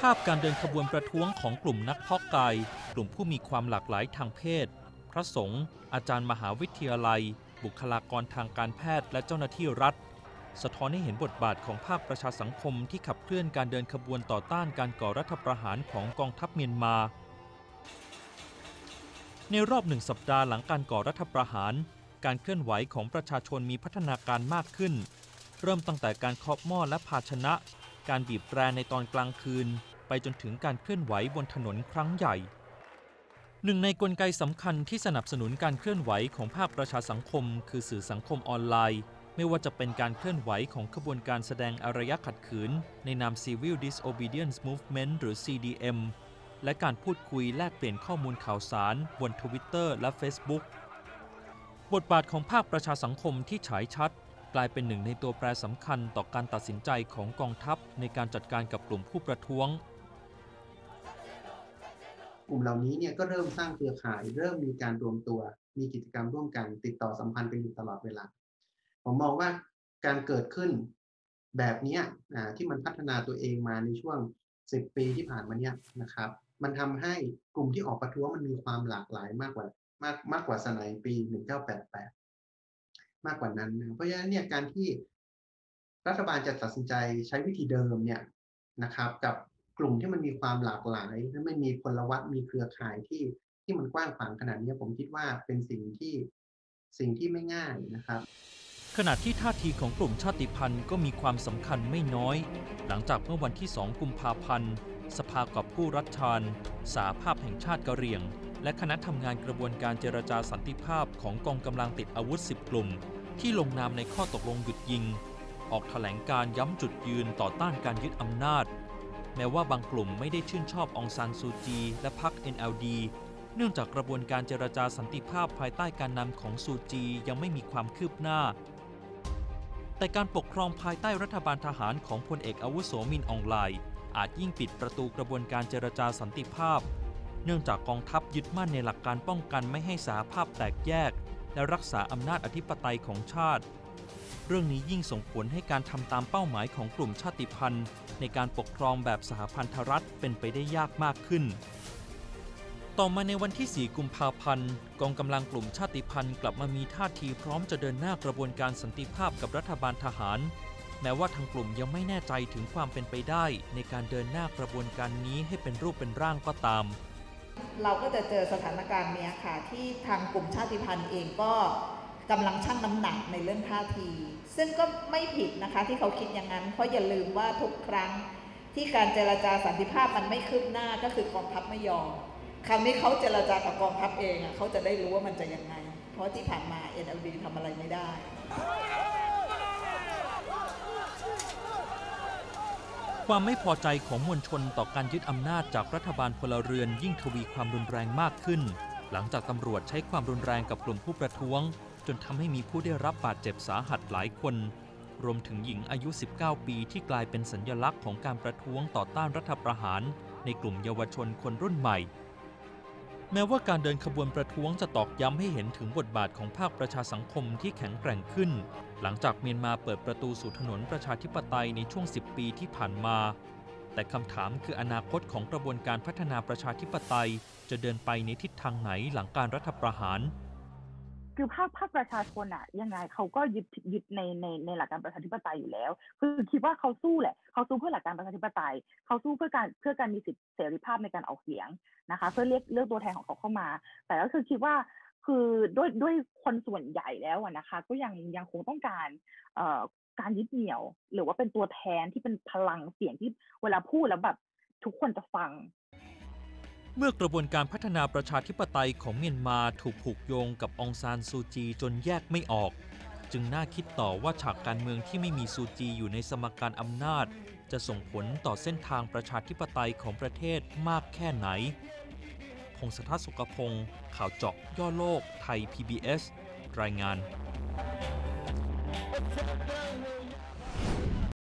ภาพการเดินขบวนประท้วงของกลุ่มนักเพาะกาย กลุ่มผู้มีความหลากหลายทางเพศ พระสงฆ์อาจารย์มหาวิทยาลัย บุคลากรทางการแพทย์และเจ้าหน้าที่รัฐ สะท้อนให้เห็นบทบาทของภาคประชาสังคมที่ขับเคลื่อนการเดินขบวนต่อต้านการก่อรัฐประหารของกองทัพเมียนมา ในรอบหนึ่งสัปดาห์หลังการก่อรัฐประหาร การเคลื่อนไหวของประชาชนมีพัฒนาการมากขึ้น เริ่มตั้งแต่การเคาะหม้อและภาชนะ การบีบแตรในตอนกลางคืน ไปจนถึงการเคลื่อนไหวบนถนนครั้งใหญ่ หนึ่งในกลไกสำคัญที่สนับสนุนการเคลื่อนไหวของภาคประชาสังคม คือสื่อสังคมออนไลน์ ไม่ว่าจะเป็นการเคลื่อนไหวของขบวนการแสดงอารยะขัดขืน ในนาม Civil Disobedience Movement หรือ CDM และการพูดคุยแลกเปลี่ยนข้อมูลข่าวสาร บน Twitter และ Facebook บทบาทของภาคประชาสังคมที่ฉายชัด กลายเป็นหนึ่งในตัวแปรสำคัญต่อการตัดสินใจของกองทัพในการจัดการกับกลุ่มผู้ประท้วง กลุ่มเหล่านี้เนี่ยก็เริ่มสร้างเครือข่าย เริ่มมีการรวมตัว มีกิจกรรมร่วมกัน ติดต่อสัมพันธ์กันอยู่ตลอดเวลา ผมมองว่าการเกิดขึ้นแบบนี้ที่มันพัฒนาตัวเองมาในช่วง 10 ปีที่ผ่านมาเนี่ยนะครับ มันทำให้กลุ่มที่ออกประท้วงมันมีความหลากหลายมากกว่ามากมากกว่าสมัยปี 1988 มากกว่านั้นนะเพราะฉะนั้นเนี่ยการที่รัฐบาลจะตัดสินใจใช้วิธีเดิมเนี่ยนะครับ กับ กลุ่มที่มันมีความหลากหลายและไม่มีพลวัตมีเครือข่ายที่ที่มันกว้างขวางขนาดนี้ผมคิดว่าเป็นสิ่งที่สิ่งที่ไม่ง่ายนะครับขณะที่ท่าทีของกลุ่มชาติพันธุ์ก็มีความสำคัญไม่น้อย หลังจากเมื่อวันที่ 2 กุมภาพันธ์ สภากอบผู้รัฐชานสาภาพแห่งชาติกะเหรี่ยง และคณะทำงานกระบวนการเจรจาสันติภาพของกองกำลังติดอาวุธ 10 กลุ่ม ที่ลงนามในข้อตกลงหยุดยิง ออกแถลงการย้ำจุดยืนต่อต้านการยึดอำนาจ แม้ว่าบางกลุ่มไม่ได้ชื่นชอบองซานซูจี และพรรค NLD เนื่องจากกระบวนการเจรจาสันติภาพภายใต้การนำของซูจียังไม่มีความคืบหน้า แต่การปกครองภายใต้รัฐบาลทหารของพลเอกอาวุโสมินอองไลอาจยิ่งปิดประตูกระบวนการเจรจาสันติภาพ เนื่องจากกองทัพยึดมั่นในหลักการป้องกันไม่ให้สหภาพแตกแยก และรักษาอำนาจอธิปไตยของชาติ เรื่องนี้ยิ่งส่งผลให้การทำตามเป้าหมายของกลุ่มชาติพันธุ์ ในการปกครองแบบสหพันธรัฐเป็นไปได้ยากมากขึ้น ต่อมาในวันที่ 4 กุมภาพันธ์ กองกำลังกลุ่มชาติพันธุ์กลับมามีท่าทีพร้อมจะเดินหน้ากระบวนการสันติภาพกับรัฐบาลทหาร แม้ว่าทางกลุ่มยังไม่แน่ใจถึงความเป็นไปได้ ในการเดินหน้ากระบวนการนี้ให้เป็นรูปเป็นร่างก็ตาม เราก็จะเจอสถานการณ์เนี้ยค่ะที่ทางกลุ่มชาติพันธุ์เองก็ กำลังชั่งน้ำหนักในเรื่องท่าที ซึ่งก็ไม่ผิดนะคะที่เขาคิดอย่างนั้น เพราะอย่าลืมว่าทุกครั้งที่การเจรจาสันติภาพมันไม่คืบหน้าก็คือกองทัพไม่ยอมคราวนี้เขาเจรจากับกองทัพเองอะเขาจะได้รู้ว่ามันจะยังไง เพราะที่ผ่านมา NLD ทำอะไรไม่ได้ความไม่พอใจของมวลชนต่อการยึดอำนาจจากรัฐบาลพลเรือนยิ่งทวีความรุนแรงมากขึ้น หลังจากตำรวจใช้ความรุนแรงกับกลุ่มผู้ประท้วง นทำให้มีผู้ได้รับบาดเจ็บสาหัสหลายคน รวมถึงหญิงอายุ 19 ปีที่กลายเป็นสัญญลักษณ์ของการประท้วงต่อต้านรัฐประหาร ในกลุ่มเยาวชนคนรุ่นใหม่ แม้ว่าการเดินขบวนประท้วงจะตอกย้ำให้เห็นถึงบทบาทของภาคประชาสังคมที่แข็งแกร่งขึ้น หลังจากเมียนมาเปิดประตูสู่ถนนประชาธิปไตยในช่วง 10 ปีที่ผ่านมา แต่คำถามคืออนาคตของกระบวนการพัฒนาประชาธิปไตย จะเดินไปในทิศทางไหนหลังการรัฐประหาร คือภาคภาคประชาชนอะยังไงเขาก็ยึดยึดในในในหลักการประชาธิปไตยอยู่แล้ว คือคิดว่าเขาสู้แหละ เขาสู้เพื่อหลักการประชาธิปไตย เขาสู้เพื่อการเพื่อการมีสิทธิเสรีภาพในการออกเสียงนะคะ เพื่อเรียกเลือกตัวแทนของเขาเข้ามา แต่ก็คือคิดว่าคือด้วยด้วยคนส่วนใหญ่แล้วนะคะ ก็ยังยังคงต้องการเอ่อการยึดเหนี่ยว หรือว่าเป็นตัวแทนที่เป็นพลังเสียงที่เวลาพูดแล้วแบบทุกคนจะฟัง เมื่อกระบวนการพัฒนาประชาธิปไตยของเมียนมาถูกผูกโยงกับองซานซูจีจนแยกไม่ออก จึงน่าคิดต่อว่าฉากการเมืองที่ไม่มีซูจีอยู่ในสมการอำนาจ จะส่งผลต่อเส้นทางประชาธิปไตยของประเทศมากแค่ไหน พงศธรสุกพงศ์ข่าวเจาะย่อโลกไทย PBS รายงาน